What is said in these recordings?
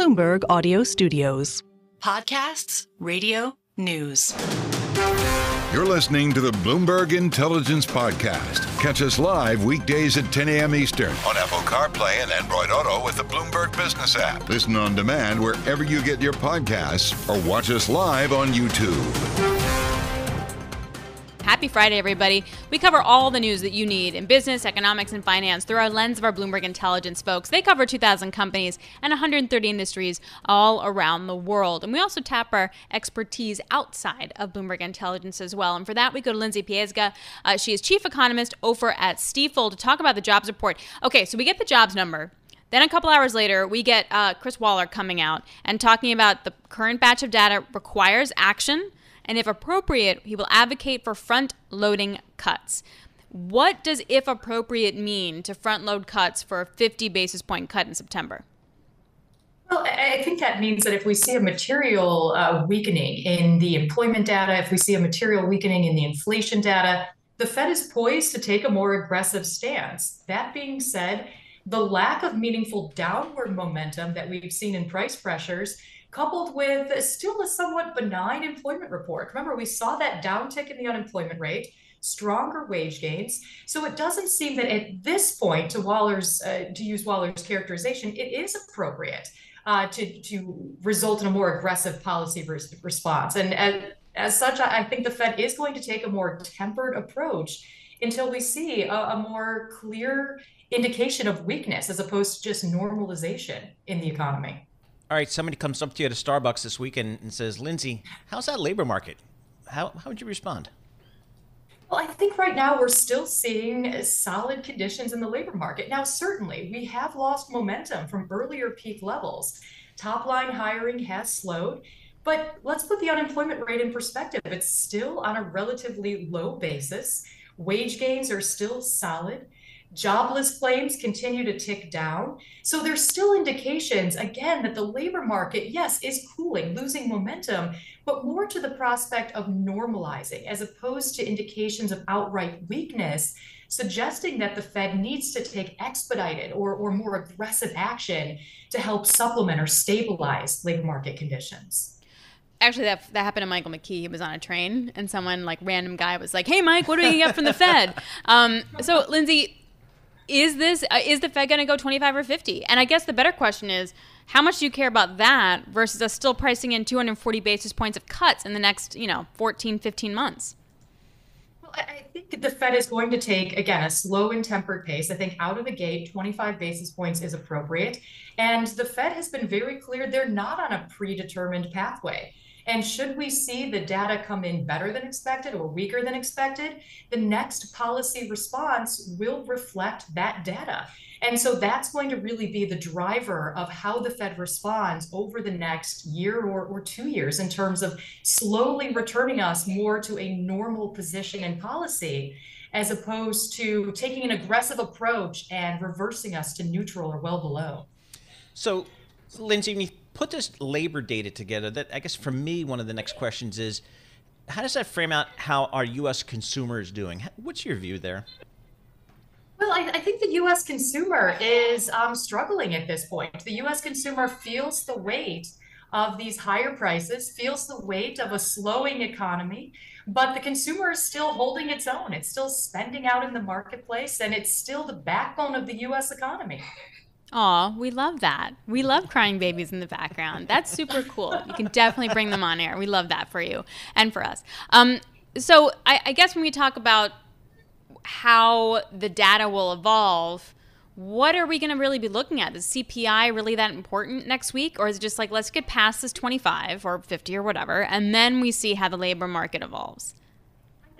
Bloomberg Audio Studios. Podcasts, radio, news. You're listening to the Bloomberg Intelligence Podcast. Catch us live weekdays at 10 a.m. Eastern on Apple CarPlay and Android Auto with the Bloomberg Business app. Listen on demand wherever you get your podcasts or watch us live on YouTube. Happy Friday, everybody. We cover all the news that you need in business, economics, and finance through our lens of our Bloomberg Intelligence folks. They cover 2,000 companies and 130 industries all around the world. And we also tap our expertise outside of Bloomberg Intelligence as well. And for that, we go to Lindsey Piegza. Uh, she is chief economist over at Stifel to talk about the jobs report. Okay, so we get the jobs number. Then a couple hours later, we get uh, Chris Waller coming out and talking about the current batch of data requires action and if appropriate, he will advocate for front loading cuts. What does if appropriate mean to front load cuts for a 50 basis point cut in September? Well, I think that means that if we see a material uh, weakening in the employment data, if we see a material weakening in the inflation data, the Fed is poised to take a more aggressive stance. That being said, the lack of meaningful downward momentum that we've seen in price pressures coupled with still a somewhat benign employment report. Remember, we saw that downtick in the unemployment rate, stronger wage gains. So it doesn't seem that at this point, to Waller's, uh, to use Waller's characterization, it is appropriate uh, to to result in a more aggressive policy res- response. And as, as such, I think the Fed is going to take a more tempered approach until we see a, a more clear indication of weakness as opposed to just normalization in the economy all right, somebody comes up to you at a Starbucks this weekend and says, Lindsey, how's that labor market? How, how would you respond? Well, I think right now we're still seeing solid conditions in the labor market. Now, certainly, we have lost momentum from earlier peak levels. Top line hiring has slowed, but let's put the unemployment rate in perspective. It's still on a relatively low basis. Wage gains are still solid. Jobless claims continue to tick down. So there's still indications, again, that the labor market, yes, is cooling, losing momentum, but more to the prospect of normalizing as opposed to indications of outright weakness, suggesting that the Fed needs to take expedited or, or more aggressive action to help supplement or stabilize labor market conditions actually that that happened to Michael McKee. He was on a train and someone like random guy was like, "Hey Mike, what do we get from the Fed?" Um, so Lindsey, is this uh, is the Fed going to go 25 or 50? And I guess the better question is how much do you care about that versus us still pricing in 240 basis points of cuts in the next, you know, 14, 15 months? Well, I think the Fed is going to take again a slow and tempered pace. I think out of the gate 25 basis points is appropriate. And the Fed has been very clear they're not on a predetermined pathway. And should we see the data come in better than expected or weaker than expected, the next policy response will reflect that data. And so that's going to really be the driver of how the Fed responds over the next year or, or two years in terms of slowly returning us more to a normal position in policy as opposed to taking an aggressive approach and reversing us to neutral or well below. So, Lindsey, put this labor data together, that I guess for me, one of the next questions is how does that frame out how our U.S. consumer is doing? What's your view there? Well, I, I think the U.S. consumer is um, struggling at this point. The U.S. consumer feels the weight of these higher prices, feels the weight of a slowing economy, but the consumer is still holding its own. It's still spending out in the marketplace, and it's still the backbone of the U.S. economy. Aw, we love that. We love crying babies in the background. That's super cool. You can definitely bring them on air. We love that for you and for us. Um, so I, I guess when we talk about how the data will evolve, what are we going to really be looking at? Is CPI really that important next week? Or is it just like, let's get past this 25 or 50 or whatever, and then we see how the labor market evolves?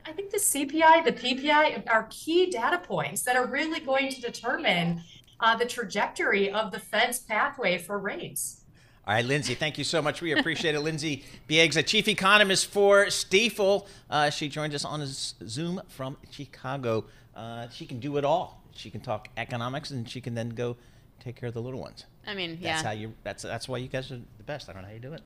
I think the CPI, the PPI are key data points that are really going to determine uh, the trajectory of the Fed's pathway for rates. All right, Lindsey, thank you so much. We appreciate it. Lindsey Piegza, chief economist for Stifel. Uh, she joined us on Zoom from Chicago. Uh, she can do it all. She can talk economics, and she can then go take care of the little ones. I mean, that's yeah. That's how you. That's that's why you guys are the best. I don't know how you do it.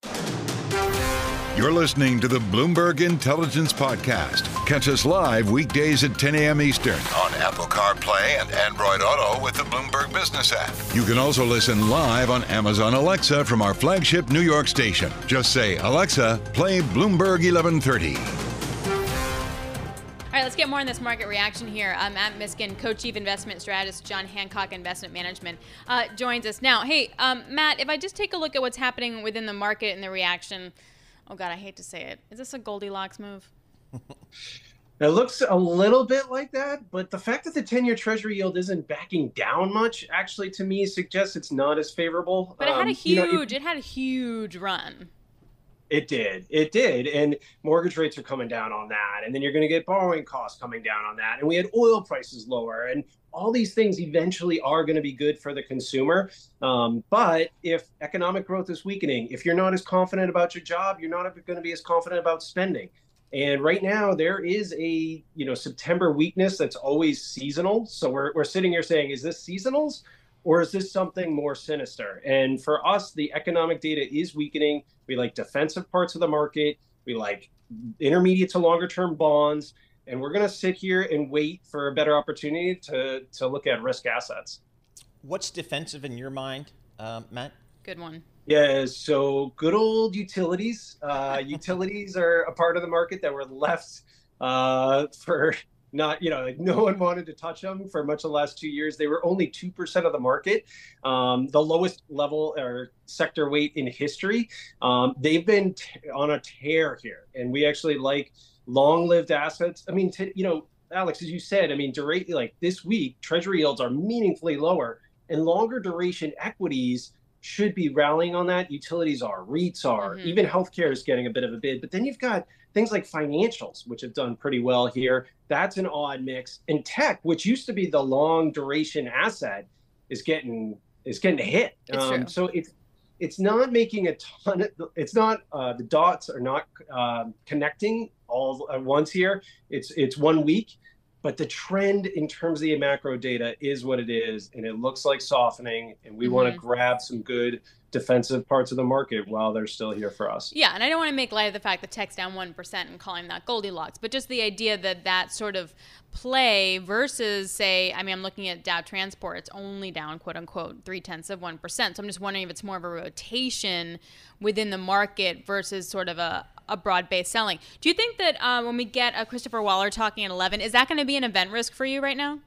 You're listening to the Bloomberg Intelligence Podcast. Catch us live weekdays at 10 a.m. Eastern on Apple CarPlay and Android Auto with the Bloomberg Bloomberg Business app. You can also listen live on Amazon Alexa from our flagship New York station. Just say, Alexa, play Bloomberg 1130. All right, let's get more on this market reaction here. Uh, Matt Miskin, co-chief investment strategist, John Hancock Investment Management, uh, joins us now. Hey, um, Matt, if I just take a look at what's happening within the market and the reaction, oh God, I hate to say it. Is this a Goldilocks move? It looks a little bit like that, but the fact that the 10 year treasury yield isn't backing down much actually to me suggests it's not as favorable. But it had a Um, you huge, know, it- it had a huge run. It did. It did. And mortgage rates are coming down on that. And then you're going to get borrowing costs coming down on that. And we had oil prices lower. And all these things eventually are going to be good for the consumer. Um, but if economic growth is weakening, if you're not as confident about your job, you're not going to be as confident about spending. And right now there is a you know September weakness that's always seasonal. So we're we're sitting here saying, is this seasonals or is this something more sinister? And for us, the economic data is weakening. We like defensive parts of the market. We like intermediate to longer term bonds. And we're going to sit here and wait for a better opportunity to, to look at risk assets. What's defensive in your mind, um, Matt? Good one. Yeah, so good old utilities. Uh, utilities are a part of the market that were left uh, for not, you know, like no one wanted to touch them for much of the last two years. They were only 2% of the market, um, the lowest level or sector weight in history. Um, they've been t- on a tear here, and we actually like long lived assets. I mean, t- you know, Alix, as you said, I mean, durate, like this week, treasury yields are meaningfully lower, and longer duration equities should be rallying on that. Utilities are, REITs are, Mhm. even healthcare is getting a bit of a bid. But then you've got things like financials, which have done pretty well here. That's an odd mix. And tech, which used to be the long duration asset, is getting is getting hit. It's true. So it's it's not making a ton. Of, it's not uh, the dots are not um connecting all at once here. It's it's one week, but the trend in terms of the macro data is what it is, and it looks like softening. And we want Mhm. to grab some good defensive parts of the market while they're still here for us. Yeah, and I don't want to make light of the fact that tech's down 1% and calling that Goldilocks, but just the idea that that sort of play versus, say, I mean, I'm looking at Dow Transport, it's only down, quote unquote, three tenths of 1%. So I'm just wondering if it's more of a rotation within the market versus sort of a, a broad based selling. Do you think that uh, when we get a Christopher Waller talking at 11, is that going to be an event risk for you right now?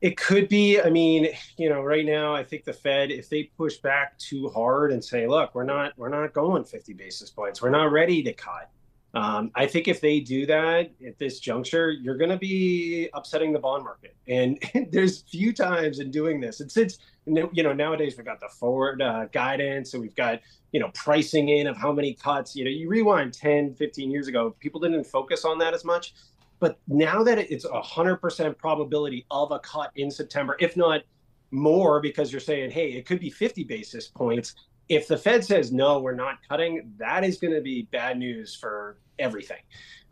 It could be. I mean, you know, right now, I think the Fed, if they push back too hard and say, "Look, we're not, we're not going 50 basis points. We're not ready to cut," um, I think if they do that at this juncture, you're going to be upsetting the bond market. And there's few times in doing this. And since you know nowadays we've got the forward uh, guidance, and we've got you know pricing in of how many cuts. You know, you rewind 10, 15 years ago, people didn't focus on that as much. But now that it's a hundred percent probability of a cut in September, if not more, because you're saying, hey, it could be 50 basis points. If the Fed says no, we're not cutting, that is going to be bad news for everything.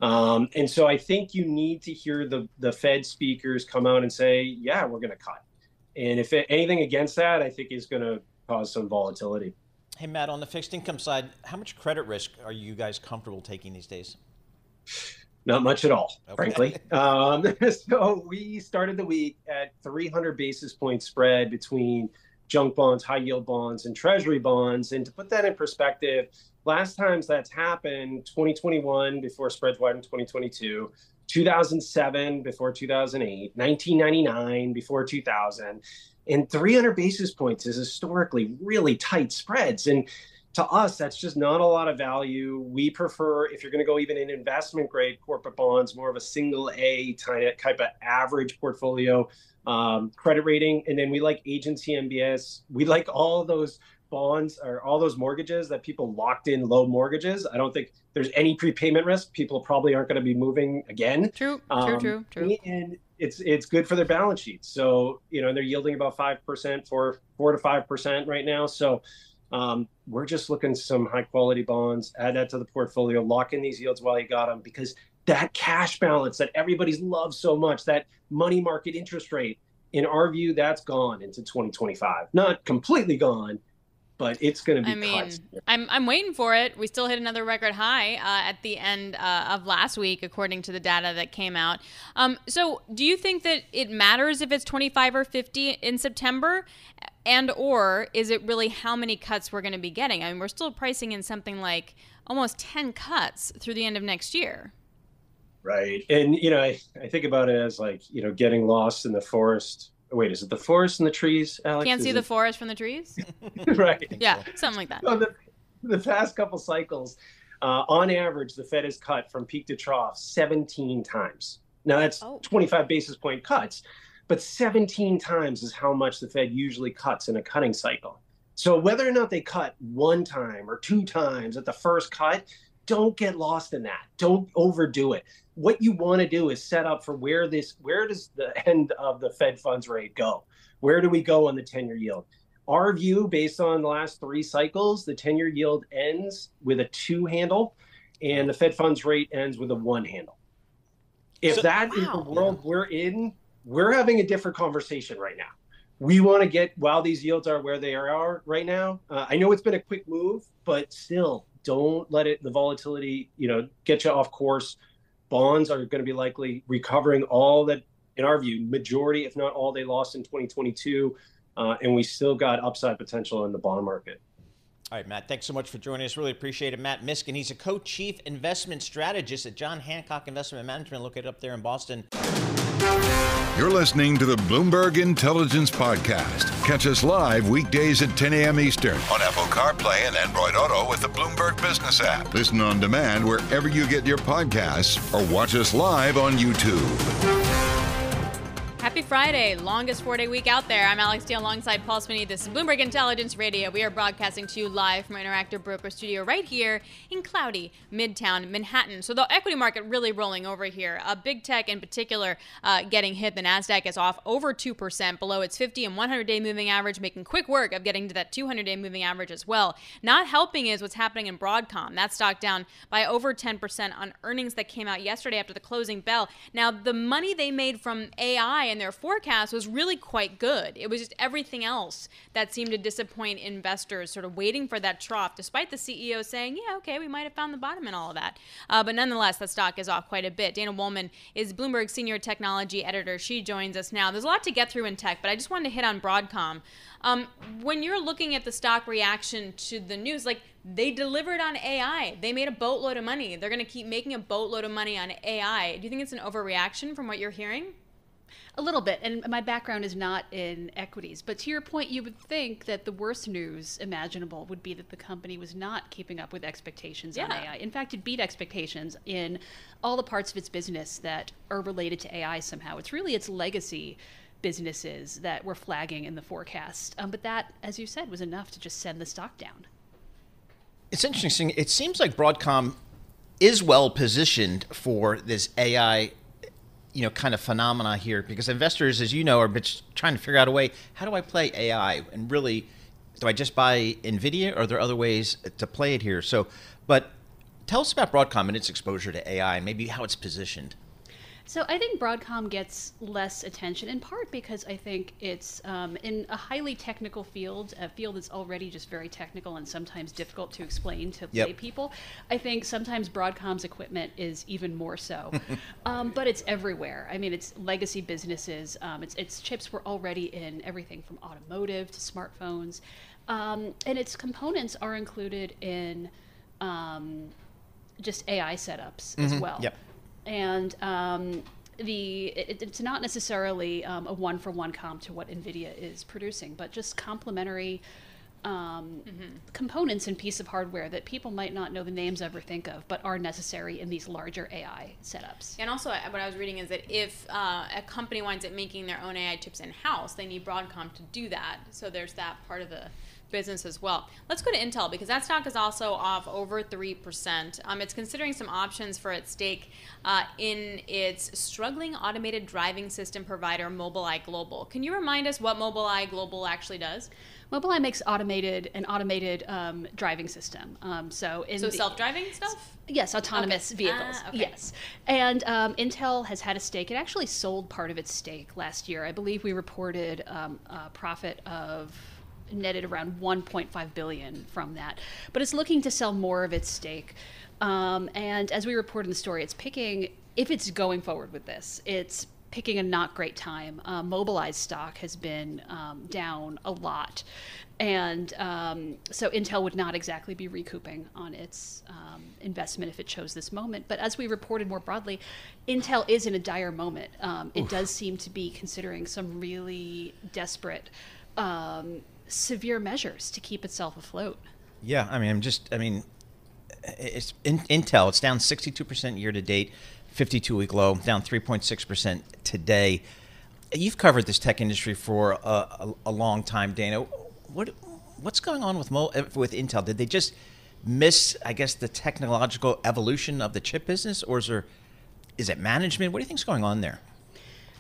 Um, and so I think you need to hear the the Fed speakers come out and say, yeah, we're going to cut. And if it, anything against that, I think is going to cause some volatility. Hey, Matt, on the fixed income side, how much credit risk are you guys comfortable taking these days? Not much at all, Okay. frankly. Um, so we started the week at 300 basis point spread between junk bonds, high yield bonds, and treasury bonds. And to put that in perspective, last times that's happened 2021 before spreads widened 2022, 2007 before 2008, 1999 before 2000. And 300 basis points is historically really tight spreads. And to us, that's just not a lot of value. We prefer, if you're going to go even in investment grade corporate bonds, more of a single A type of average portfolio um, credit rating. And then we like agency MBS. We like all those bonds or all those mortgages that people locked in low mortgages. I don't think there's any prepayment risk. People probably aren't going to be moving again. True, true, Um, true, true. And it's it's good for their balance sheets. So you know they're yielding about five percent for four to five percent right now. So um, we're just looking some high quality bonds. Add that to the portfolio. Lock in these yields while you got them because that cash balance that everybody's loved so much, that money market interest rate, in our view, that's gone into 2025. Not completely gone, but it's going to be I mean, cuts. I'm I'm waiting for it. We still hit another record high uh, at the end uh, of last week, according to the data that came out. Um, so, do you think that it matters if it's 25 or 50 in September, and or is it really how many cuts we're going to be getting? I mean, we're still pricing in something like almost 10 cuts through the end of next year. Right. And, you know, I, I think about it as like, you know, getting lost in the forest. Wait, is it the forest and the trees, Alix? Can't Is see it- the forest from the trees? right. Yeah, something like that. So the, the past couple cycles, uh, on average, the Fed has cut from peak to trough 17 times. Now that's Oh. 25 basis point cuts, but 17 times is how much the Fed usually cuts in a cutting cycle. So whether or not they cut one time or two times at the first cut, don't get lost in that. Don't overdo it. What you want to do is set up for where this where does the end of the Fed funds rate go? Where do we go on the 10-year yield? Our view, based on the last three cycles, the 10 year yield ends with a two handle and the Fed funds rate ends with a one handle. If So- that is the Wow. world we're in, we're having a different conversation right now. We want to get, while these yields are where they are right now, uh, I know it's been a quick move, but still don't let it, the volatility, you know, get you off course. Bonds are going to be likely recovering all that, in our view, majority, if not all, they lost in 2022 uh, and we still got upside potential in the bond market. All right, Matt, thanks so much for joining us. Really appreciate it. Matt Miskin, he's a co chief investment strategist at John Hancock Investment Management, Look located up there in Boston. You're listening to the Bloomberg Intelligence Podcast. Catch us live weekdays at 10 a.m. Eastern on Apple CarPlay and Android Auto with the Bloomberg Business app. Listen on demand wherever you get your podcasts or watch us live on YouTube. Happy Friday, longest four day week out there. I'm Alix Steel alongside Paul Sweeney. This is Bloomberg Intelligence Radio. We are broadcasting to you live from our Interactive Broker Studio right here in cloudy Midtown Manhattan. So the equity market really rolling over here. Uh, big tech in particular uh, getting hit. The NASDAQ is off over 2% below its 50 and 100 day moving average, making quick work of getting to that 200 day moving average as well. Not helping is what's happening in Broadcom. That stock down by over 10% on earnings that came out yesterday after the closing bell. Now, the money they made from AI and their forecast was really quite good. It was just everything else that seemed to disappoint investors, sort of waiting for that trough, despite the CEO saying, yeah, okay, we might have found the bottom and all of that. Uh, but nonetheless, the stock is off quite a bit. Dana Wollman is Bloomberg senior technology editor. She joins us now. There's a lot to get through in tech, but I just wanted to hit on Broadcom. Um, when you're looking at the stock reaction to the news, like they delivered on AI, they made a boatload of money. They're going to keep making a boatload of money on AI. Do you think it's an overreaction from what you're hearing? A little bit, and my background is not in equities. But to your point, you would think that the worst news imaginable would be that the company was not keeping up with expectations on AI. In fact, it beat expectations in all the parts of its business that are related to AI somehow. It's really its legacy businesses that were flagging in the forecast. Um, but that, as you said, was enough to just send the stock down. It's interesting. It seems like Broadcom is well positioned for this AI, you know, kind of phenomena here because investors, as you know, are trying to figure out a way. How do I play AI? And really, do I just buy Nvidia, or are there other ways to play it here? So, but tell us about Broadcom and its exposure to AI, and maybe how it's positioned. So I think Broadcom gets less attention in part because I think it's um, in a highly technical field, a field that's already just very technical and sometimes difficult to explain to Yep. lay people. I think sometimes Broadcom's equipment is even more so, um, but it's everywhere. I mean, it's legacy businesses. Um, its its chips were already in everything from automotive to smartphones, um, and its components are included in um, just AI setups as well Yep. And um, the it, it's not necessarily um, a one for one comp to what Nvidia is producing, but just complementary um, components and piece of hardware that people might not know the names of or think of, but are necessary in these larger AI setups. And also, what I was reading is that if uh, a company winds up making their own AI chips in house, they need Broadcom to do that. So there's that part of the business as well. Let's go to Intel because that stock is also off over 3%. Um, it's considering some options for its stake uh, in its struggling automated driving system provider, Mobileye Global. Can you remind us what Mobileye Global actually does? Mobileye makes automated an automated um, driving system. Um, so in So self-driving stuff? Yes, autonomous Okay. vehicles. Ah, okay. Yes. And um, Intel has had a stake. It actually sold part of its stake last year. I believe we reported um, a profit of netted around 1.5 billion from that, but it's looking to sell more of its stake. Um, and as we report in the story, it's picking if it's going forward with this, it's picking a not great time. Uh, stock has been um, down a lot. And um, so Intel would not exactly be recouping on its um, investment if it chose this moment. But as we reported more broadly, Intel is in a dire moment. Um, it does seem to be considering some really desperate, um, severe measures to keep itself afloat. Yeah, I mean, I'm just, I mean, it's in, Intel. It's down 62% year to date, 52 week low, down 3.6% today. You've covered this tech industry for a, a, a long time, Dana what what's going on with Mo, with Intel? Did they just miss, I guess, the technological evolution of the chip business, or is there is it management? What do you think's going on there?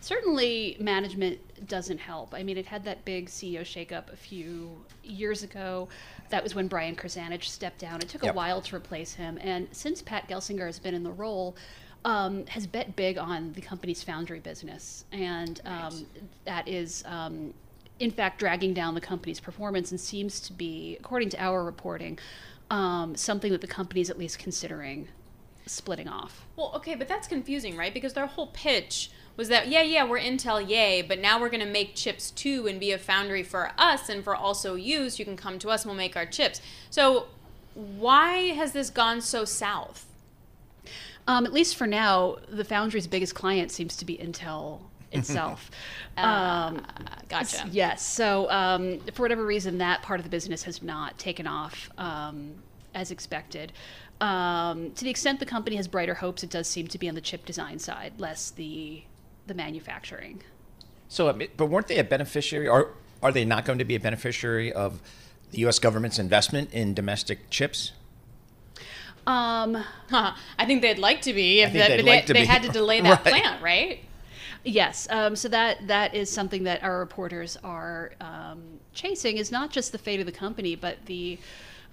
Certainly, management doesn't help. I mean, it had that big CEO shakeup a few years ago. That was when Brian Krzanich stepped down. It took yep. a while to replace him, and since Pat Gelsinger has been in the role, um, has bet big on the company's foundry business, and um, right. that is um, in fact dragging down the company's performance and seems to be, according to our reporting, um, something that the company is at least considering splitting off. Well, okay, but that's confusing, right? Because their whole pitch was that yeah, yeah, we're Intel, yay, but now we're going to make chips too and be a foundry for us and for also you, so you can come to us and we'll make our chips. So why has this gone so south? Um, at least for now, the foundry's biggest client seems to be Intel itself. um, gotcha. Yes. So um, for whatever reason, that part of the business has not taken off um, as expected. Um, to the extent the company has brighter hopes, it does seem to be on the chip design side, less the the manufacturing. So, but weren't they a beneficiary, or are they not going to be a beneficiary of the U.S. government's investment in domestic chips? Um, huh. I think they'd like to be if that, they, like they had to delay that right. plant, right? Yes. Um, so that that is something that our reporters are um, chasing is not just the fate of the company, but the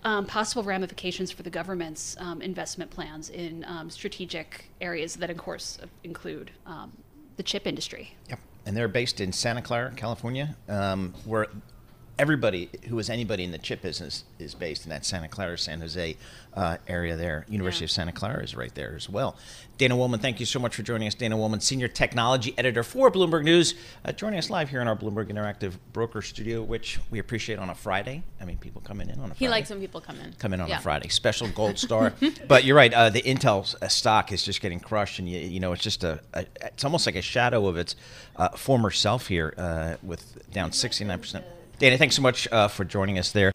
um, possible ramifications for the government's um, investment plans in um, strategic areas that, of course, include um, the chip industry. Yep. And they're based in Santa Clara, California, um, where everybody who is anybody in the chip business is based in that Santa Clara, San Jose uh, area there. University yeah. of Santa Clara is right there as well. Dana Wollman, thank you so much for joining us. Dana Wollman, Senior Technology Editor for Bloomberg News, uh, joining us live here in our Bloomberg Interactive Broker Studio, which we appreciate on a Friday. I mean, people come in on a Friday. He likes when people come in. Come in on yeah. a Friday. Special gold star. but you're right, uh, the Intel uh, stock is just getting crushed, and you, you know, it's just a, a, it's almost like a shadow of its uh, former self here uh, with down 69%. Dana, thanks so much uh, for joining us there.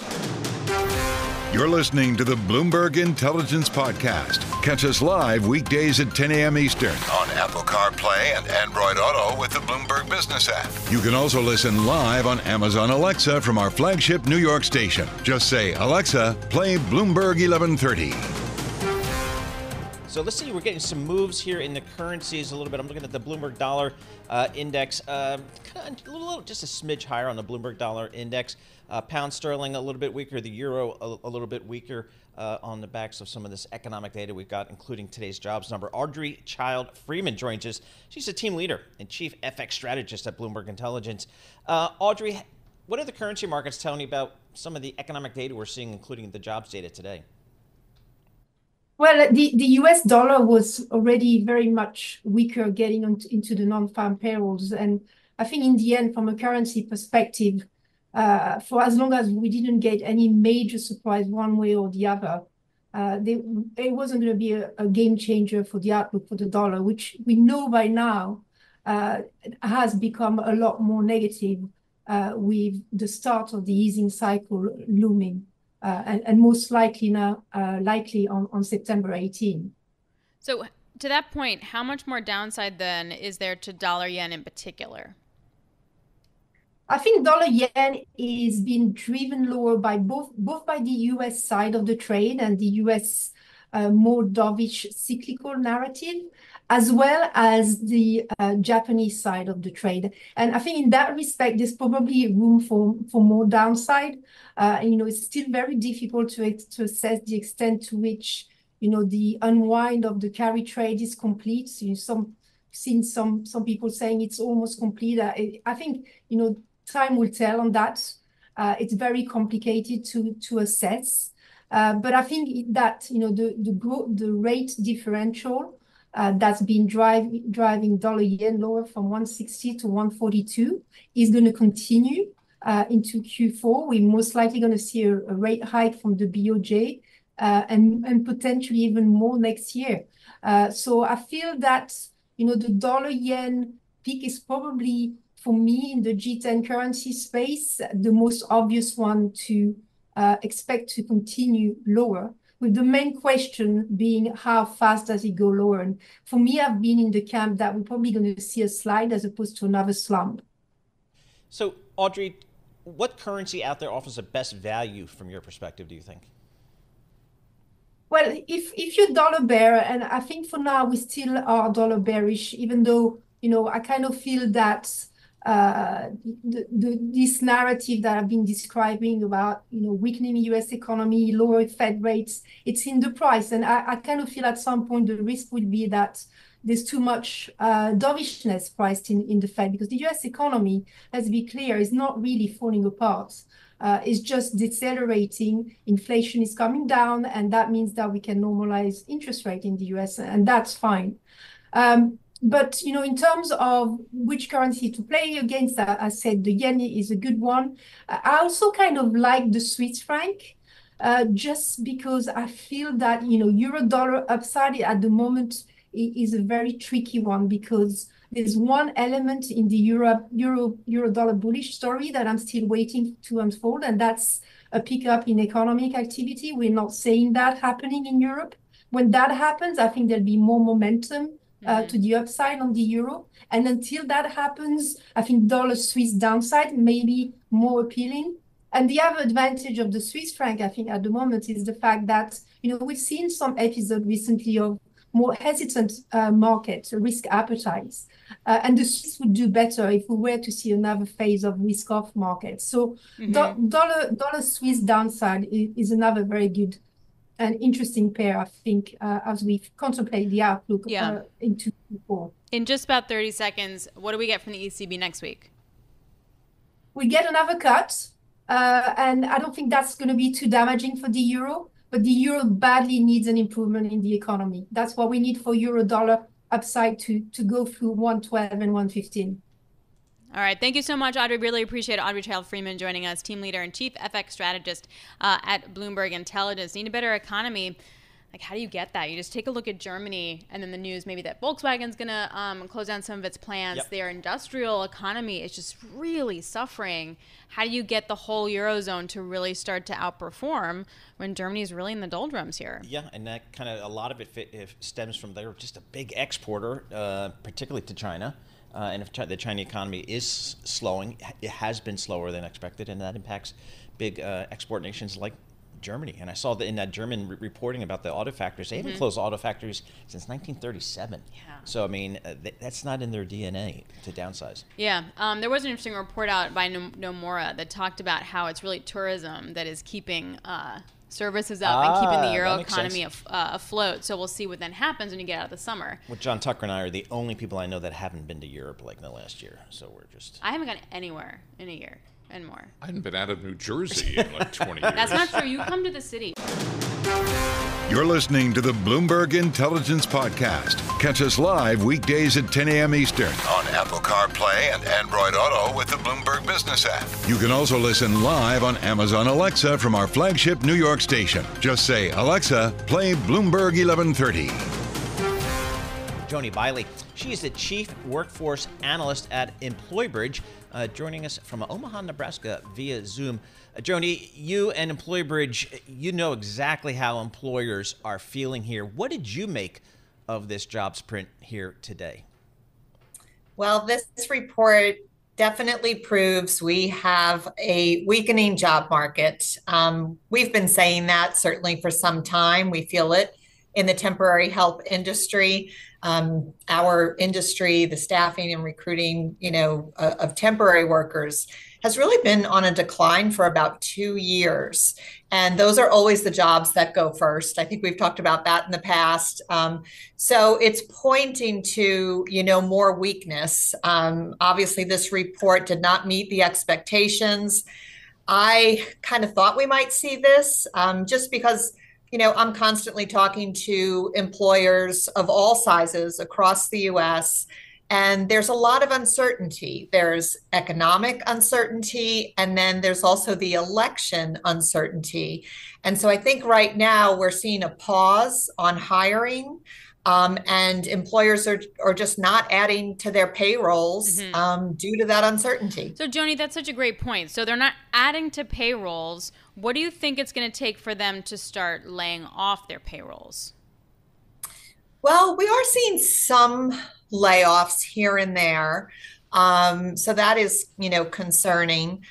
You're listening to the Bloomberg Intelligence Podcast. Catch us live weekdays at 10 a.m. Eastern on Apple CarPlay and Android Auto with the Bloomberg Business app. You can also listen live on Amazon Alexa from our flagship New York station. Just say, Alexa, play Bloomberg 1130. So let's see, we're getting some moves here in the currencies a little bit. I'm looking at the Bloomberg Dollar uh, Index, uh, a little, just a smidge higher on the Bloomberg Dollar Index. Uh, pound sterling a little bit weaker, the euro a, a little bit weaker uh, on the backs of some of this economic data we've got, including today's jobs number. Audrey Childe Freeman joins us. She's a team leader and chief FX strategist at Bloomberg Intelligence. Uh, Audrey, what are the currency markets telling you about some of the economic data we're seeing, including the jobs data today? Well, the, the US dollar was already very much weaker getting on into the non-farm payrolls. And I think in the end, from a currency perspective, uh, for as long as we didn't get any major surprise one way or the other, uh, it wasn't going to be a, game changer for the outlook for the dollar, which we know by now uh, has become a lot more negative uh, with the start of the easing cycle looming. Uh, and, and, most likely now, uh, likely on, on September 18. So, to that point, how much more downside then is there to dollar yen in particular? I think dollar yen is being driven lower by both both by the U.S. side of the trade and the U.S. Uh, more dovish cyclical narrative, as well as the uh, Japanese side of the trade. And I think in that respect, there's probably room for, for more downside. Uh, you know, it's still very difficult to, to assess the extent to which, you know, the unwind of the carry trade is complete. So, some seen some some people saying it's almost complete. I, I think, you know, time will tell on that. Uh, it's very complicated to to assess. Uh, but I think that you know the the the rate differential uh, that's been driving driving dollar yen lower from 160 to 142 is going to continue uh, into Q4. We're most likely going to see a, rate hike from the BOJ uh, and and potentially even more next year. Uh, so I feel that you know the dollar yen peak is probably for me in the G10 currency space the most obvious one to uh, expect to continue lower with the main question being how fast does it go lower? And for me, I've been in the camp that we're probably going to see a slide as opposed to another slump. So, Audrey, what currency out there offers the best value from your perspective, do you think? Well, if if you're dollar bear, and I think for now we still are dollar bearish, even though you know I kind of feel that uh, the, this narrative that I've been describing about you know weakening U.S. economy, lower Fed rates, it's in the price, and I, I kind of feel at some point the risk would be that there's too much uh, dovishness priced in, in the Fed because the U.S. economy, let's be clear, is not really falling apart. Uh, it's just decelerating. Inflation is coming down, and that means that we can normalize interest rate in the U.S., and that's fine. Um, but you know, in terms of which currency to play against, I, I said the yen is a good one. I also kind of like the Swiss franc, uh, just because I feel that you know euro dollar upside at the moment is a very tricky one because there's one element in the euro euro euro dollar bullish story that I'm still waiting to unfold, and that's a pickup in economic activity. We're not seeing that happening in Europe. When that happens, I think there'll be more momentum uh, to the upside on the euro. And until that happens, I think dollar Swiss downside may be more appealing. And the other advantage of the Swiss franc, I think, at the moment is the fact that, you know, we've seen some episode recently of more hesitant uh, market risk appetites. Uh, and the Swiss would do better if we were to see another phase of risk off markets. So mm-hmm. do- dollar dollar Swiss downside is, is another very good an interesting pair, I think, uh, as we contemplate the outlook yeah. uh, into Q4. In just about 30 seconds, what do we get from the ECB next week? We get another cut, uh, and I don't think that's going to be too damaging for the euro, but the euro badly needs an improvement in the economy. That's what we need for euro dollar upside to, to go through 112 and 115. All right. Thank you so much, Audrey. Really appreciate Audrey Childe Freeman joining us, team leader and chief FX strategist uh, at Bloomberg Intelligence. Need a better economy. Like, how do you get that? You just take a look at Germany and then the news maybe that Volkswagen's going to um, close down some of its plants. Yep. Their industrial economy is just really suffering. How do you get the whole Eurozone to really start to outperform when Germany is really in the doldrums here? Yeah, and that kind of a lot of it, it stems from they're just a big exporter, uh, particularly to China. Uh, and if the Chinese economy is slowing, it has been slower than expected, and that impacts big uh, export nations like Germany. And I saw that in that German re- reporting about the auto factories, they mm-hmm. haven't closed auto factories since 1937. Yeah. So, I mean, uh, th- that's not in their DNA to downsize. Yeah. Um, there was an interesting report out by Nomura that talked about how it's really tourism that is keeping uh, services up ah, and keeping the ah, euro economy af- uh, afloat. So we'll see what then happens when you get out of the summer. Well, John Tucker and I are the only people I know that haven't been to Europe like in the last year. So we're just. I haven't gone anywhere in a year and more. I hadn't been out of New Jersey in like 20 years. That's not true. You come to the city. You're listening to the Bloomberg Intelligence Podcast. Catch us live weekdays at 10 a.m. Eastern on Apple CarPlay and Android Auto with the Bloomberg Business app. You can also listen live on Amazon Alexa from our flagship New York station. Just say, Alexa, play Bloomberg 1130. Joanie Bily. She is the Chief Workforce Analyst at EmployBridge, uh, joining us from Omaha, Nebraska via Zoom. Uh, Joni, you and EmployBridge, you know exactly how employers are feeling here. What did you make of this jobs print here today? Well, this report definitely proves we have a weakening job market. Um, we've been saying that certainly for some time. We feel it in the temporary help industry um, our industry, the staffing and recruiting, you know, uh, of temporary workers has really been on a decline for about two years. And those are always the jobs that go first. I think we've talked about that in the past. Um, so it's pointing to, you know, more weakness. Um, obviously, this report did not meet the expectations. I kind of thought we might see this um, just because, you know, I'm constantly talking to employers of all sizes across the US. And there's a lot of uncertainty. There's economic uncertainty, and then there's also the election uncertainty. And so I think right now we're seeing a pause on hiring. Um, and employers are, are just not adding to their payrolls mm-hmm. um, due to that uncertainty. So, Joanie, that's such a great point. So, they're not adding to payrolls. What do you think it's going to take for them to start laying off their payrolls? Well, we are seeing some layoffs here and there. Um, so, that is, you know, concerning.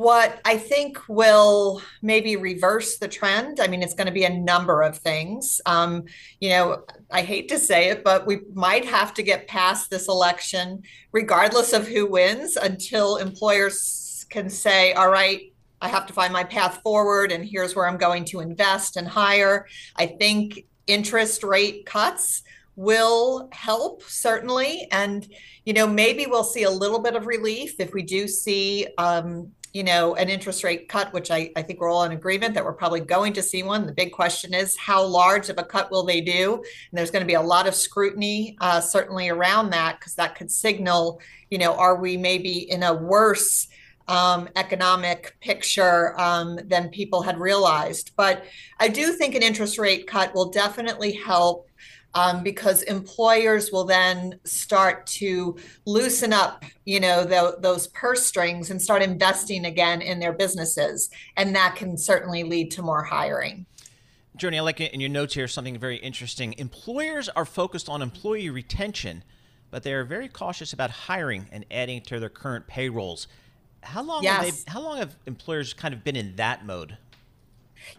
What I think will maybe reverse the trend, I mean, it's going to be a number of things. Um, you know, I hate to say it, but we might have to get past this election, regardless of who wins, until employers can say, all right, I have to find my path forward, and here's where I'm going to invest and hire. I think interest rate cuts will help certainly and you know maybe we'll see a little bit of relief if we do see um, you know, an interest rate cut, which I, I think we're all in agreement that we're probably going to see one. The big question is how large of a cut will they do? And there's going to be a lot of scrutiny, uh, certainly around that, because that could signal, you know, are we maybe in a worse um, economic picture um, than people had realized? But I do think an interest rate cut will definitely help um, because employers will then start to loosen up, you know, the, those purse strings and start investing again in their businesses, and that can certainly lead to more hiring. Joanie, I like in your notes here something very interesting. Employers are focused on employee retention, but they are very cautious about hiring and adding to their current payrolls. How long yes. have they, how long have employers kind of been in that mode?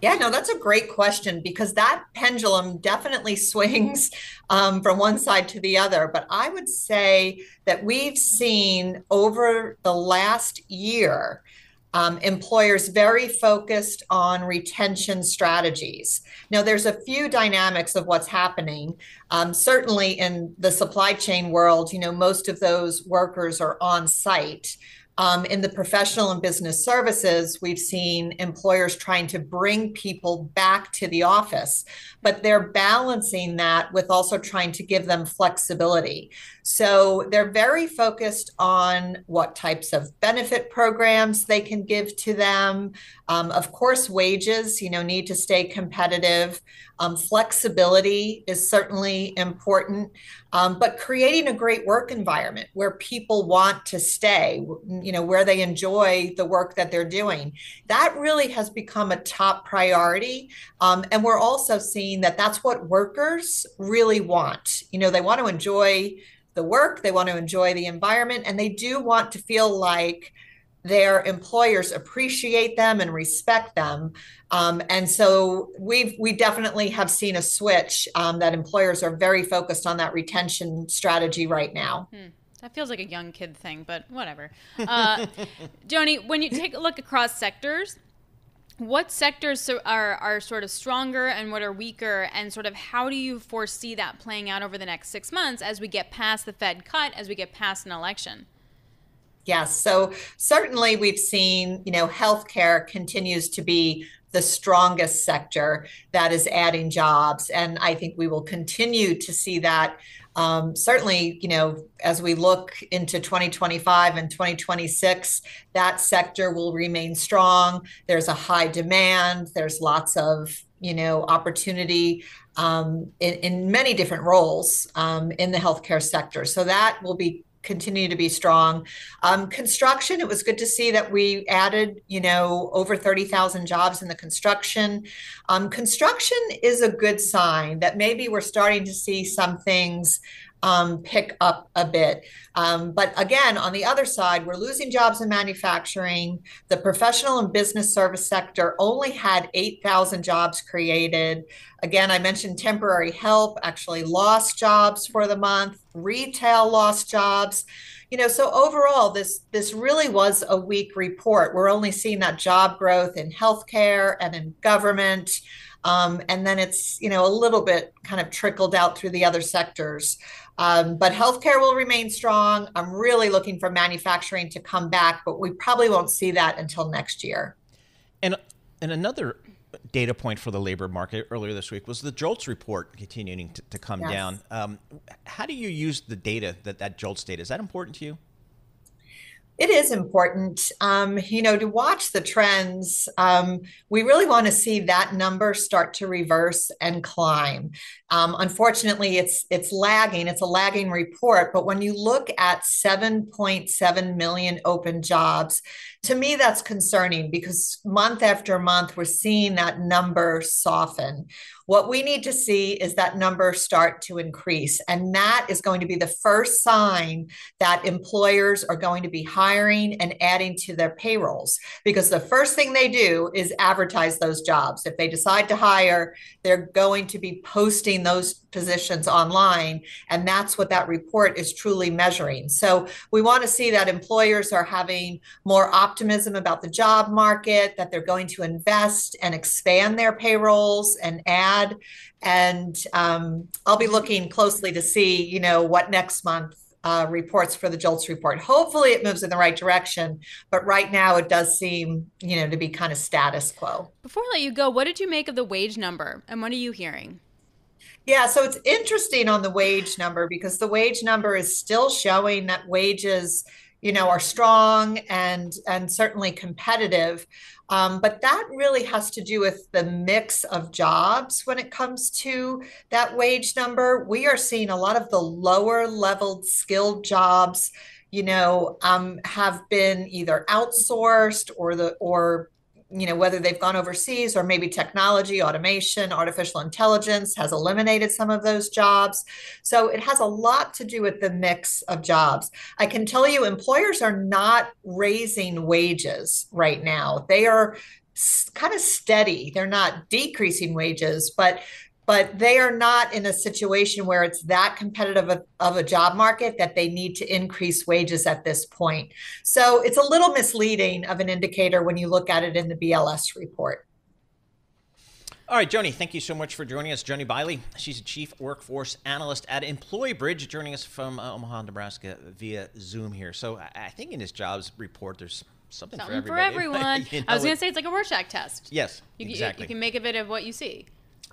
Yeah, no, that's a great question because that pendulum definitely swings um, from one side to the other. But I would say that we've seen over the last year um, employers very focused on retention strategies. Now, there's a few dynamics of what's happening. Um, certainly in the supply chain world, you know, most of those workers are on site. Um, in the professional and business services, we've seen employers trying to bring people back to the office, but they're balancing that with also trying to give them flexibility. So they're very focused on what types of benefit programs they can give to them. Um, of course, wages, you know, need to stay competitive. Um, flexibility is certainly important, um, but creating a great work environment where people want to stay, you know, where they enjoy the work that they're doing, that really has become a top priority. Um, and we're also seeing that that's what workers really want. You know, they want to enjoy the work, they want to enjoy the environment, and they do want to feel like their employers appreciate them and respect them. Um, and so we've we definitely have seen a switch um, that employers are very focused on that retention strategy right now. Hmm. That feels like a young kid thing, but whatever. Uh, Joanie, when you take a look across sectors, what sectors are, are sort of stronger and what are weaker and sort of how do you foresee that playing out over the next six months as we get past the fed cut as we get past an election yes so certainly we've seen you know healthcare continues to be the strongest sector that is adding jobs and i think we will continue to see that um, certainly, you know, as we look into 2025 and 2026, that sector will remain strong. There's a high demand. There's lots of you know opportunity um, in, in many different roles um, in the healthcare sector. So that will be continue to be strong. Um, construction, it was good to see that we added, you know, over 30,000 jobs in the construction. Um, construction is a good sign that maybe we're starting to see some things um, pick up a bit. Um, but again, on the other side, we're losing jobs in manufacturing. The professional and business service sector only had 8,000 jobs created. Again, I mentioned temporary help actually lost jobs for the month, retail lost jobs. You know, so overall, this this really was a weak report. We're only seeing that job growth in healthcare and in government. Um, and then it's, you know, a little bit kind of trickled out through the other sectors. Um, but healthcare will remain strong. I'm really looking for manufacturing to come back, but we probably won't see that until next year. And and another data point for the labor market earlier this week was the JOLTS report continuing to, to come yes. down. Um, how do you use the data that that JOLTS data is that important to you? it is important, um, you know, to watch the trends. Um, we really want to see that number start to reverse and climb. Um, unfortunately, it's it's lagging. It's a lagging report. But when you look at 7.7 million open jobs, to me that's concerning because month after month we're seeing that number soften. What we need to see is that number start to increase. And that is going to be the first sign that employers are going to be hiring and adding to their payrolls because the first thing they do is advertise those jobs. If they decide to hire, they're going to be posting those positions online. And that's what that report is truly measuring. So we want to see that employers are having more optimism about the job market, that they're going to invest and expand their payrolls and add and um, I'll be looking closely to see, you know, what next month uh, reports for the JOLTS report. Hopefully, it moves in the right direction, but right now it does seem, you know, to be kind of status quo. Before I let you go, what did you make of the wage number, and what are you hearing? Yeah, so it's interesting on the wage number because the wage number is still showing that wages you know are strong and and certainly competitive um, but that really has to do with the mix of jobs when it comes to that wage number. We are seeing a lot of the lower leveled skilled jobs, you know, um, have been either outsourced or the or you know whether they've gone overseas or maybe technology automation artificial intelligence has eliminated some of those jobs. So it has a lot to do with the mix of jobs. I can tell you employers are not raising wages right now. They are kind of steady. They're not decreasing wages but but they are not in a situation where it's that competitive of, of, a job market that they need to increase wages at this point. So it's a little misleading of an indicator when you look at it in the BLS report. All right, Joanie, thank you so much for joining us. Joanie Bily, she's a chief workforce analyst at Employbridge, joining us from uh, Omaha, Nebraska via Zoom here. So I think in this jobs report, there's something, something for, for everyone. you know, I was going to say it's like a Rorschach test. Yes, you, exactly. You, you can make of it of what you see.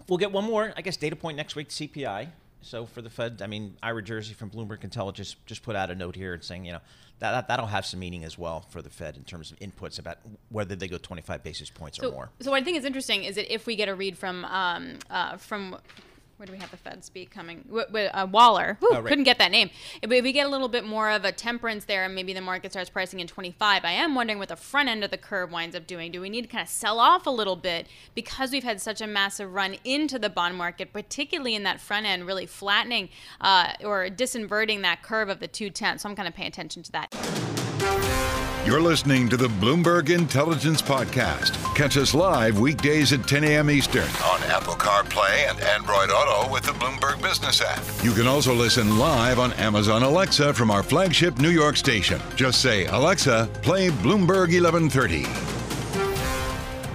We'll get one more, I guess, data point next week, CPI. So for the Fed, I mean, Ira Jersey from Bloomberg Intelligence just just put out a note here and saying, you know, that, that that'll have some meaning as well for the Fed in terms of inputs about whether they go 25 basis points so, or more. So what I think is interesting is that if we get a read from um, uh, from where do we have the Fed speak coming? Uh, Waller. Whew, oh, right. Couldn't get that name. If we get a little bit more of a temperance there and maybe the market starts pricing in 25, I am wondering what the front end of the curve winds up doing. Do we need to kind of sell off a little bit because we've had such a massive run into the bond market, particularly in that front end, really flattening uh, or disinverting that curve of the 210? So I'm kind of paying attention to that. You're listening to the Bloomberg Intelligence Podcast. Catch us live weekdays at 10 a.m. Eastern on Apple CarPlay and Android Auto with the Bloomberg Business app. You can also listen live on Amazon Alexa from our flagship New York station. Just say, Alexa, play Bloomberg 1130.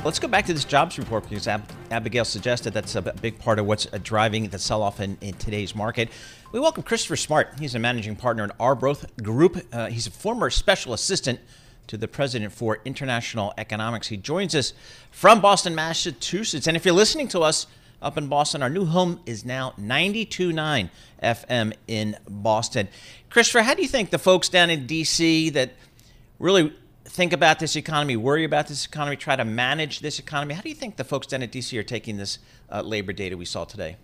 Let's go back to this jobs report because Ab- Abigail suggested that's a big part of what's uh, driving the sell off in, in, today's market. We welcome Christopher Smart. He's a managing partner at Arbroath Group. Uh, he's a former special assistant to the president for international economics. He joins us from Boston, Massachusetts. And if you're listening to us up in Boston, our new home is now 92.9 FM in Boston. Christopher, how do you think the folks down in D.C. that really think about this economy, worry about this economy, try to manage this economy, how do you think the folks down at D.C. are taking this uh, labor data we saw today?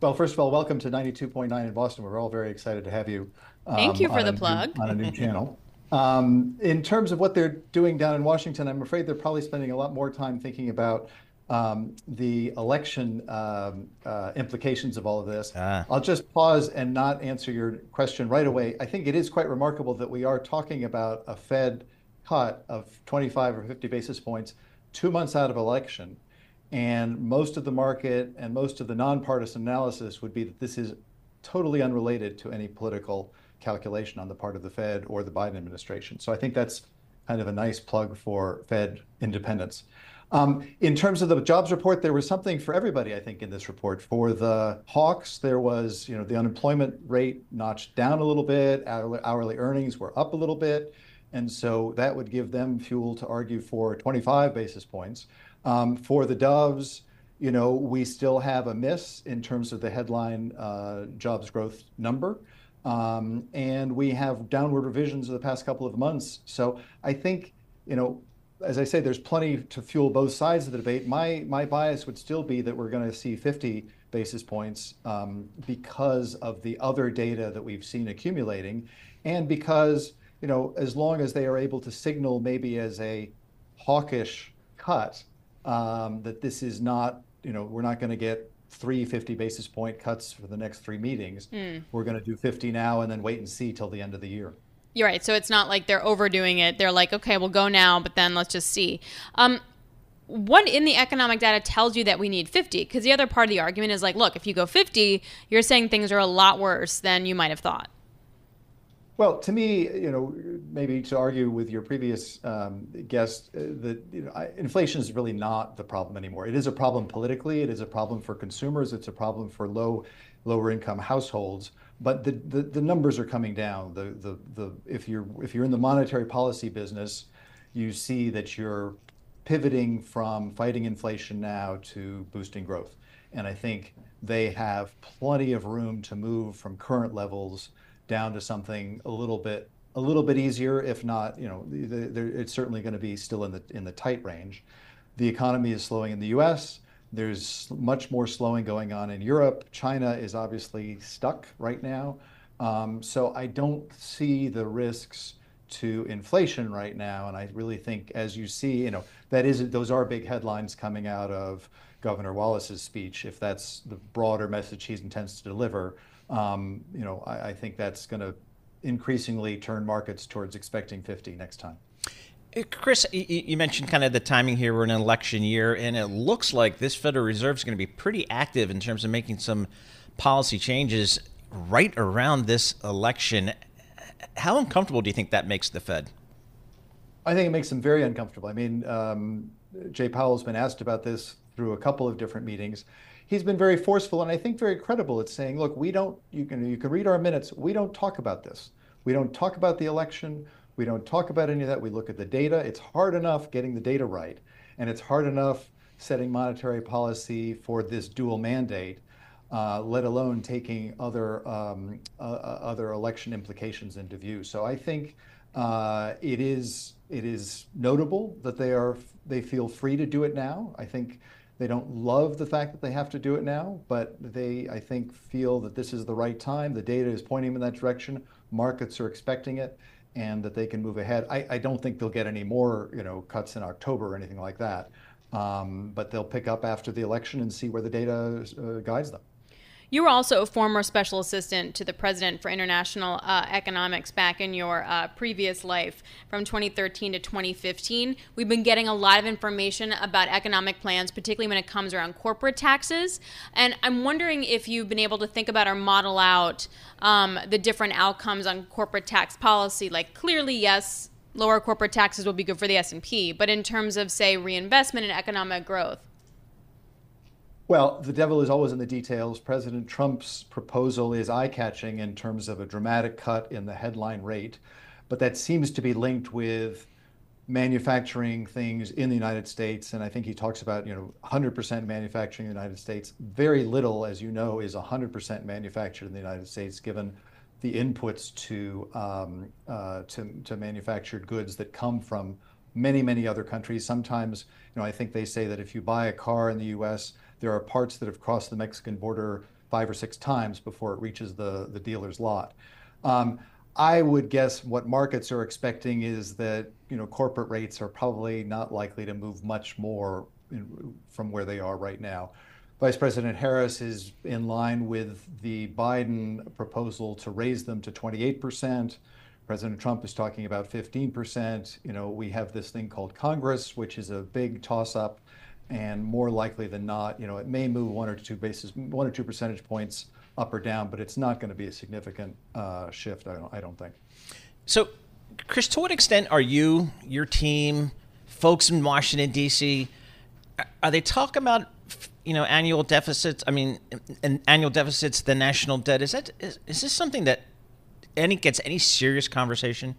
Well, first of all, welcome to 92.9 in Boston. We're all very excited to have you. Um, Thank you for the plug. New, on a new channel. Um, in terms of what they're doing down in Washington, I'm afraid they're probably spending a lot more time thinking about um, the election um, uh, implications of all of this. Ah. I'll just pause and not answer your question right away. I think it is quite remarkable that we are talking about a Fed cut of 25 or 50 basis points two months out of election. And most of the market and most of the nonpartisan analysis would be that this is totally unrelated to any political calculation on the part of the Fed or the Biden administration. So I think that's kind of a nice plug for Fed independence. Um, in terms of the jobs report, there was something for everybody, I think, in this report. For the hawks, there was, you know, the unemployment rate notched down a little bit, hourly, hourly earnings were up a little bit, and so that would give them fuel to argue for 25 basis points. Um, for the doves, you know, we still have a miss in terms of the headline uh, jobs growth number. Um, and we have downward revisions of the past couple of months. So I think, you know, as I say, there's plenty to fuel both sides of the debate. My my bias would still be that we're going to see 50 basis points um, because of the other data that we've seen accumulating, and because you know as long as they are able to signal maybe as a hawkish cut um, that this is not you know we're not going to get three 50 basis point cuts for the next three meetings. Mm. We're going to do 50 now and then wait and see till the end of the year. You're right. So it's not like they're overdoing it. They're like, okay, we'll go now, but then let's just see. Um, what in the economic data tells you that we need 50? Because the other part of the argument is like, look, if you go 50, you're saying things are a lot worse than you might have thought. Well, to me, you know, maybe to argue with your previous um, guest, uh, that you know, inflation is really not the problem anymore. It is a problem politically. It is a problem for consumers. It's a problem for low, lower income households but the, the, the, numbers are coming down. The, the, the, if, you're, if you're in the monetary policy business, you see that you're pivoting from fighting inflation now to boosting growth. And I think they have plenty of room to move from current levels down to something a little bit a little bit easier, if not, you know, it's certainly going to be still in the in the tight range. The economy is slowing in the U.S. There's much more slowing going on in Europe. China is obviously stuck right now. Um, so I don't see the risks to inflation right now. And I really think, as you see, you know, that is those are big headlines coming out of Governor Waller's speech. If that's the broader message he intends to deliver, you know, I, I think that's going to increasingly turn markets towards expecting 50 next time. Uh, Chris, you mentioned kind of the timing here. We're in an election year, and it looks like this Federal Reserve is going to be pretty active in terms of making some policy changes right around this election. How uncomfortable do you think that makes the Fed? I think it makes them very uncomfortable. I mean, um, Jay Powell's been asked about this through a couple of different meetings. He's been very forceful and I think very credible at saying, look, we don't, you can, you can read our minutes, we don't talk about this. We don't talk about the election. We don't talk about any of that. We look at the data. It's hard enough getting the data right, and it's hard enough setting monetary policy for this dual mandate, uh, let alone taking other um, uh, uh, other election implications into view. So I think uh, it is it is notable that they are they feel free to do it now. I think they don't love the fact that they have to do it now, but they I think feel that this is the right time. The data is pointing in that direction. Markets are expecting it and that they can move ahead. I, I don't think they'll get any more, you know, cuts in October or anything like that. Um, but they'll pick up after the election and see where the data uh, guides them. You were also a former special assistant to the president for international uh, economics back in your uh, previous life from 2013 to 2015. We've been getting a lot of information about economic plans, particularly when it comes around corporate taxes. And I'm wondering if you've been able to think about or model out um, the different outcomes on corporate tax policy. Like clearly, yes, lower corporate taxes will be good for the S&P, but in terms of say reinvestment and economic growth. Well, the devil is always in the details. President Trump's proposal is eye catching in terms of a dramatic cut in the headline rate, but that seems to be linked with manufacturing things in the United States. And I think he talks about, you know, 100% manufacturing in the United States. Very little, as you know, is 100% manufactured in the United States, given the inputs to, um, uh, to, to manufactured goods that come from many, many other countries. Sometimes, you know, I think they say that if you buy a car in the U.S., there are parts that have crossed the Mexican border five or six times before it reaches the, the dealer's lot. Um, I would guess what markets are expecting is that you know corporate rates are probably not likely to move much more in, from where they are right now. Vice President Harris is in line with the Biden proposal to raise them to 28%. President Trump is talking about 15%. You know, we have this thing called Congress, which is a big toss up and more likely than not, you know, it may move one or two basis, one or two percentage points up or down, but it's not going to be a significant uh, shift. I don't, I don't think. So, Chris, to what extent are you, your team, folks in Washington D.C. Are they talking about you know annual deficits? I mean, and annual deficits, the national debt. Is that is, is this something that any gets any serious conversation?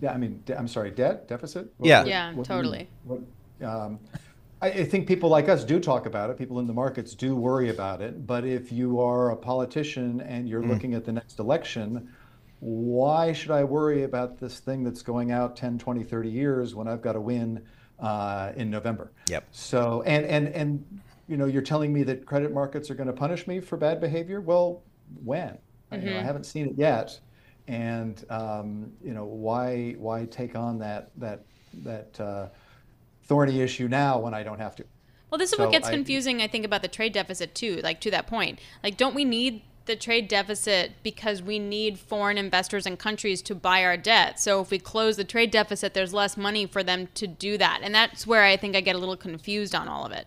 Yeah, I mean, de- I'm sorry, debt deficit. What, yeah, yeah, what, totally. What, um, I, I think people like us do talk about it. People in the markets do worry about it. But if you are a politician and you're mm. looking at the next election, why should I worry about this thing that's going out 10, 20, 30 years when I've got to win uh, in November? Yep. So, and, and, and, you know, you're telling me that credit markets are going to punish me for bad behavior? Well, when? Mm-hmm. I, you know, I mm-hmm. haven't seen it yet. And, um, you know, why, why take on that, that, that, uh, thorny issue now when I don't have to. Well, this is so what gets I, confusing, I think, about the trade deficit too. Like to that point, like don't we need the trade deficit because we need foreign investors and countries to buy our debt. So if we close the trade deficit, there's less money for them to do that. And that's where I think I get a little confused on all of it.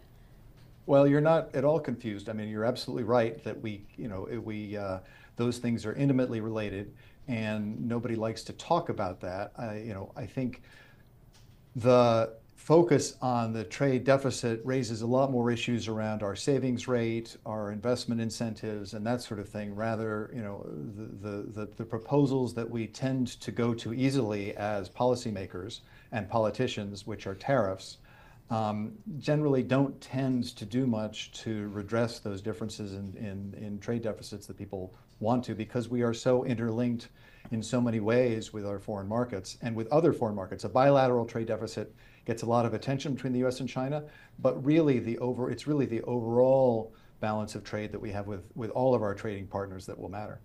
Well, you're not at all confused. I mean, you're absolutely right that we, you know, we uh, those things are intimately related, and nobody likes to talk about that. I, you know, I think the focus on the trade deficit raises a lot more issues around our savings rate, our investment incentives, and that sort of thing. Rather, you know, the, the, the, proposals that we tend to go to easily as policymakers and politicians, which are tariffs, um, generally don't tend to do much to redress those differences in, in, in trade deficits that people want to because we are so interlinked in so many ways with our foreign markets and with other foreign markets. A bilateral trade deficit gets a lot of attention between the U.S. and China, but really the over it's really the overall balance of trade that we have with with all of our trading partners that will matter.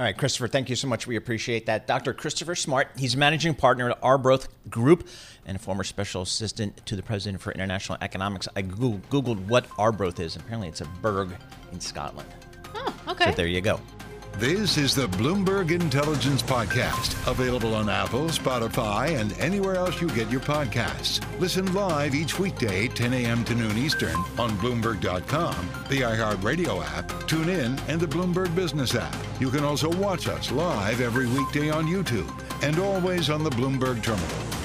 All right, Christopher, thank you so much. We appreciate that. Dr. Christopher Smart, he's managing partner at Arbroath Group and a former special assistant to the president for international economics. I Googled what Arbroath is. Apparently, it's a burg in Scotland. Oh, okay. So there you go. This is the Bloomberg Intelligence Podcast, available on Apple, Spotify, and anywhere else you get your podcasts. Listen live each weekday, 10 a.m. to noon Eastern, on Bloomberg.com, the iHeartRadio app, TuneIn, and the Bloomberg Business app. You can also watch us live every weekday on YouTube and always on the Bloomberg Terminal.